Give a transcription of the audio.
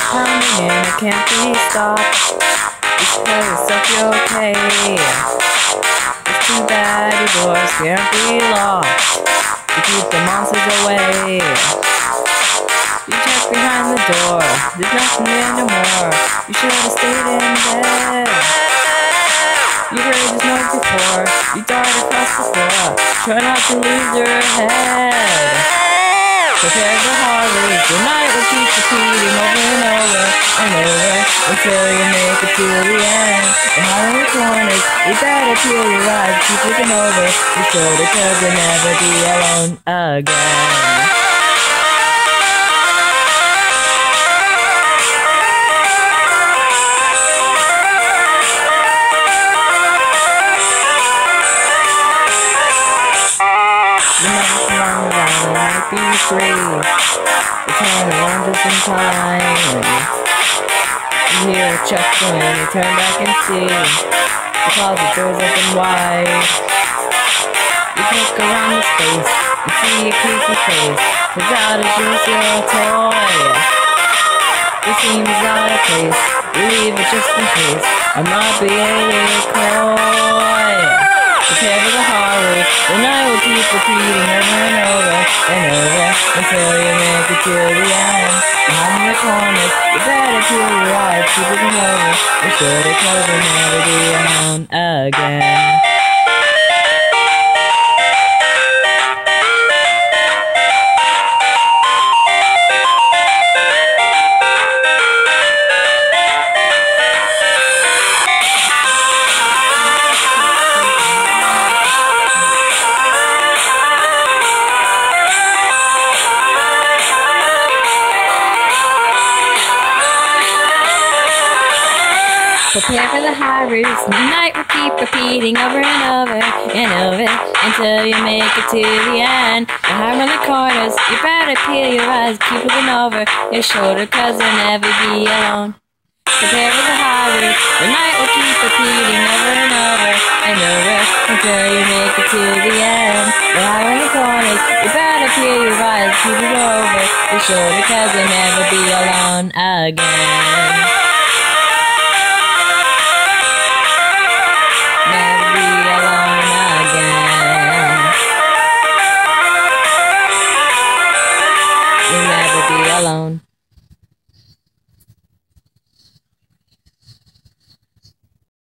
coming in, it can't be stopped. Tell yourself you're okay. It's too bad your doors can't be locked to keep the monsters away. You check behind the door, there's nothing there no more. You should have stayed in bed. You heard this noise before, you darted across the floor. Try not to lose your head. Prepare for horrors, the night will keep repeating over and over and over until you make it to the end. And in the corners, you better peel your eyes, keep looking over your shoulder cause you'll never be alone again. Be free. You turn around just in time. You hear a chuckle and you turn back and see the closet doors open wide. You look around the space, you see a creepy face. Turns out it's just your toy. It seems out of place. Leave it just in case. I might be a little for the horrors. The night will keep repeating over and over and over until you make it to the end. Behind the corners, you better peel your eyes, keep looking over. You should have closed and never be alone again. Prepare for the high roofs. The night will keep repeating over and over and over until you make it to the end. The high on the corners, you better peel your eyes, keep looking over your shoulder, cause you'll never be alone. Prepare for the high roof. The night will keep repeating over and over and over until you make it to the end. The high on the corners, you better peel your eyes, keep it over your shoulder, cause you'll never be alone again.